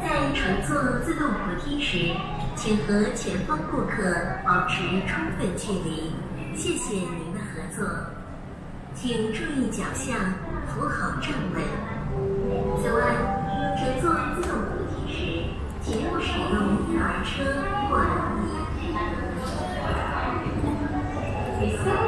在乘坐自动扶梯时，请和前方顾客保持充分距离。谢谢您的合作，请注意脚下，扶好站稳。Lisa.